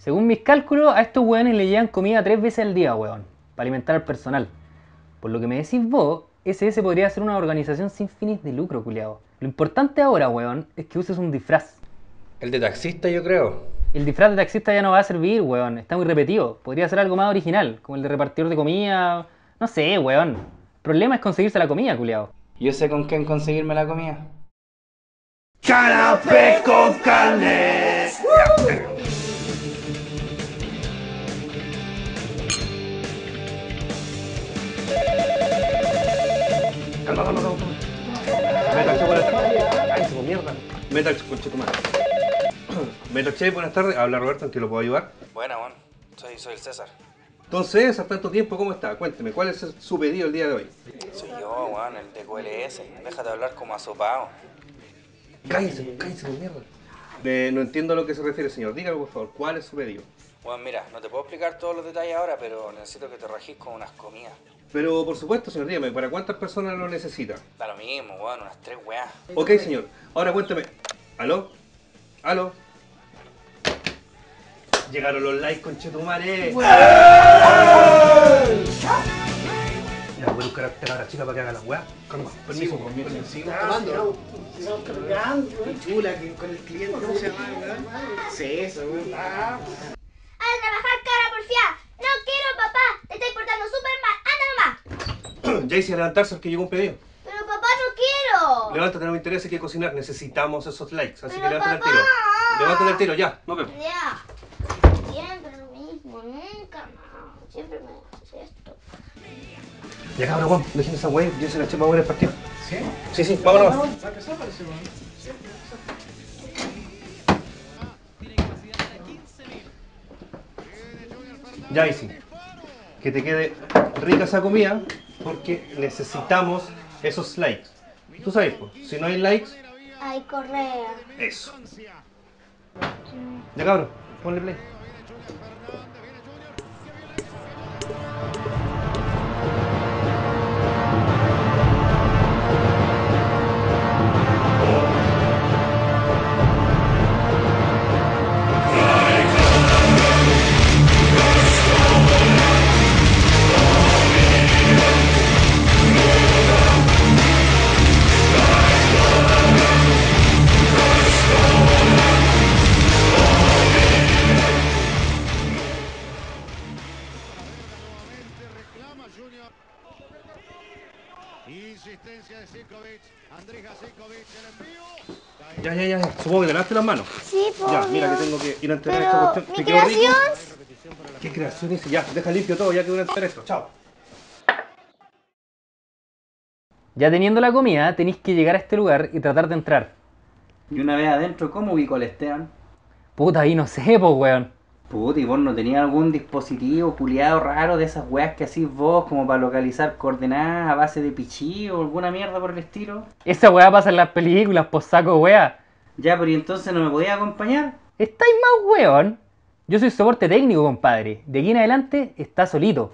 Según mis cálculos, a estos weones le llevan comida tres veces al día, weón, para alimentar al personal. Por lo que me decís vos, SS podría ser una organización sin fines de lucro, culiao. Lo importante ahora, weón, es que uses un disfraz. El de taxista, yo creo. El disfraz de taxista ya no va a servir, weón. Está muy repetido. Podría ser algo más original, como el de repartidor de comida. No sé, weón. El problema es conseguirse la comida, culiao. Yo sé con quién conseguirme la comida. Canapé con carne. Mierda. Metal Che, conche tu madre. Metal Che, buenas tardes. Habla Roberto, ¿en qué lo puedo ayudar? Buena, Juan. Soy, soy el César. Entonces, hace tanto tiempo, ¿cómo está? Cuénteme, ¿cuál es su pedido el día de hoy? Soy yo, Juan, el de QLS. Déjate hablar como asopado. Cállese, cállese, por mierda. No entiendo a lo que se refiere, señor. Dígame, por favor, ¿cuál es su pedido? Juan, mira, no te puedo explicar todos los detalles ahora, pero necesito que te regís con unas comidas. Pero, por supuesto, señor, dígame, ¿para cuántas personas lo necesita? Da lo mismo, Juan, unas tres weas. Ok, señor. Ahora cuéntame. ¿Aló? ¿Aló? Llegaron los likes, conchetumare. Ya, voy a buscar a cabra chica para que haga la weá. Calma, permiso, permiso. chula que con el cliente, ¿cómo se llama, weón? César, weón. ¡A trabajar, cara porfiada! ¡No quiero, papá! ¡Te estáis portando súper mal! ¡Anda nomás! Jaycee, a levantarse que llegó un pedido. ¡Pero papá, no no me interesa, hay que cocinar. Necesitamos esos likes, así que levántate el tiro. Levántate el tiro, ya, nos vemos. Ya. Siempre lo mismo, nunca más. Siempre me haces esto. Ya, cabrón, Juan, dejen esa weá, yo se la eché para ver el partido. ¿Sí? Sí, sí, vámonos. Jaycee, que te quede rica esa comida porque necesitamos esos likes. Tú sabes, pues, si no hay likes, Ay, Correa. eso. Ya cabrón, ponle play. Insistencia de Sikovic. Andrés Sikovic, el envío. Ya, ya, ya, supongo que te lavaste las manos. Sí, por Ya, mira que tengo que ir a entregar Pero, esta cuestión. ¿mi ¿Te quedó rico? creación? ¿Qué creación hice? Ya, deja limpio todo, ya que voy a entregar esto. Chao. Ya teniendo la comida, tenéis que llegar a este lugar y tratar de entrar. Y una vez adentro, ¿cómo ubico al Esteban? Puta, ahí no sé, pues, weón. Puta, y vos no tenías algún dispositivo culiado raro de esas weas que hacís vos como para localizar coordenadas a base de pichí o alguna mierda por el estilo. Esa weá pasa en las películas, pues saco weá. Ya, pero ¿y entonces no me podías acompañar? ¿Estáis más weón? Yo soy soporte técnico, compadre. De aquí en adelante está solito.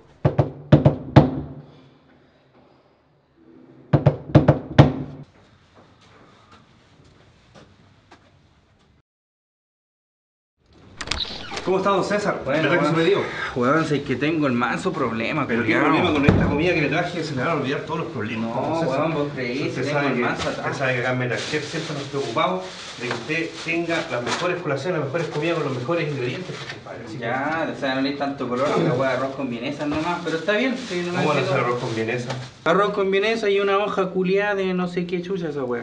¿Cómo está, don César? Bueno, ¿Le traje su bueno. pedido? Weón, sé que tengo el manso problema, Pero qué problema con esta comida que le traje, se le van a olvidar todos los problemas. No, weón, vos creís, Usted sabe, el que, manso usted sabe que acá en MetaChef siempre nos preocupamos de que usted tenga las mejores colaciones, las mejores comidas con los mejores ingredientes. compadre. Que- Ya, o sea, no le hay tanto color que la wea de arroz con vienesa nomás, pero está bien. Sí, no ¿Cómo a hacer arroz con vienesa? Arroz con vienesa y una hoja culiada de no sé qué chucha esa wea.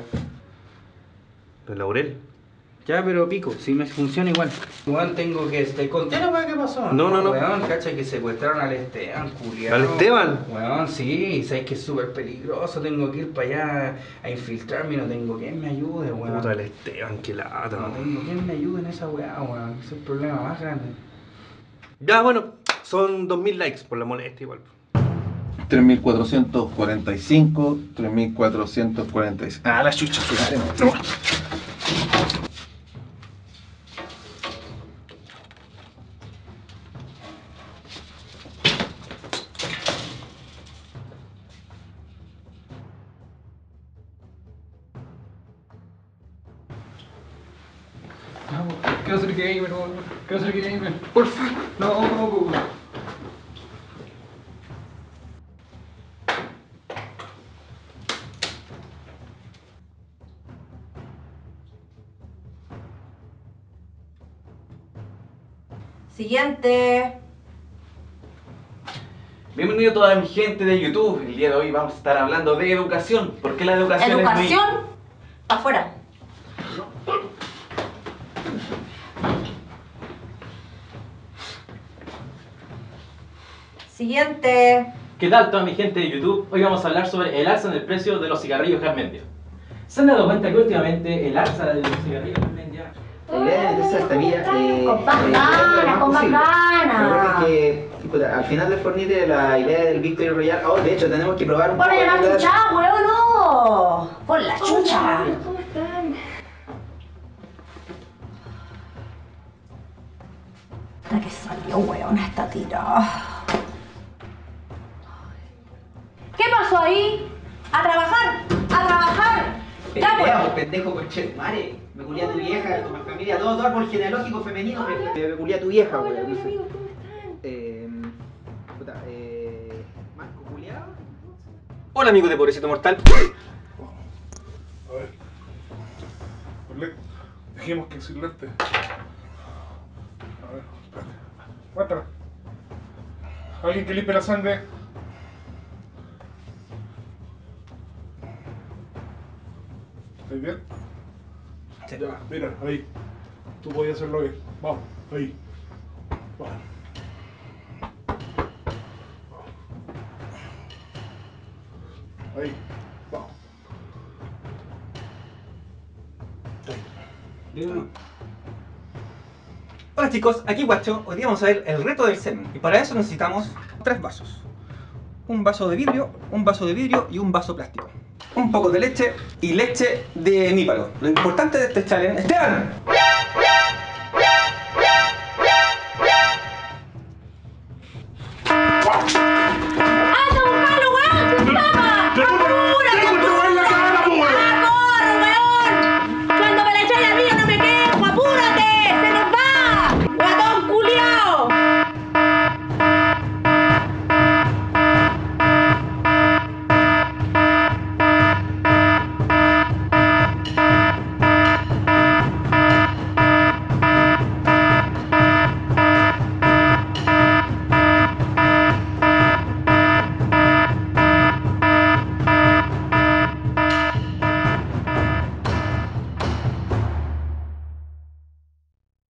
¿De laurel? Ya, pero pico, si me funciona igual. Weón, tengo que... ¿Te conté la weá que pasó? No, no, no. Weón, cacha que secuestraron al Esteban, culiado. ¿Al Esteban? Weón, sí, sabes que es súper peligroso. Tengo que ir para allá a infiltrarme y no tengo quien me ayude, weón. Puta, el Esteban, qué lata. No tengo quien me ayude en esa weá, weón. Ese es el problema más grande. Ya, bueno, son 2000 likes por la molestia igual. 3445, 3446. Ah, la chucha, su ¿Qué a ser el gamer, weón. Quiero ser gamer. Porfa. No, weón. Siguiente. Bienvenido toda mi gente de YouTube. El día de hoy vamos a estar hablando de educación. Porque la educación, es muy... Educación. Afuera. Siguiente. ¿Qué tal toda mi gente de YouTube? Hoy vamos a hablar sobre el alza en el precio de los cigarrillos Garmendia. ¿Se han dado cuenta que últimamente el alza de los cigarrillos Garmendia La idea es hacer esta vía. Eh, Con más eh, ganas, con más ganas. Recuerden que puta, al final del fornite la idea del Victory Royale. Oh, de hecho, tenemos que probar un poco. Ponle la chucha, weón, no. Pon la chucha. ¿Cómo están? Hasta que salió, weón, esta tira. Weón. pendejo conche, mare. Me culé a tu vieja, tu familia, todo, todo árbol genealógico femenino. Me, me, me culé a tu vieja, mis no sé. Eh, puta, eh. Marco culiado. Hola amigos de Pobrecito Mortal. A ver. Con le- Dejemos que sin lente. A ver, espérate. Aguántame. Alguien que limpie la sangre. ¿Estáis bien? Ya, mira, ahí. Tú podías hacerlo bien. Vamos, ahí. Vamos. Ahí, vamos. Hola chicos, aquí Guacho. Hoy día vamos a ver el reto del semen. Y para eso necesitamos tres vasos. Un vaso de vidrio, un vaso de vidrio y un vaso plástico. Un poco de leche y leche de nípalo. Lo importante de este challenge... ¡Esteban!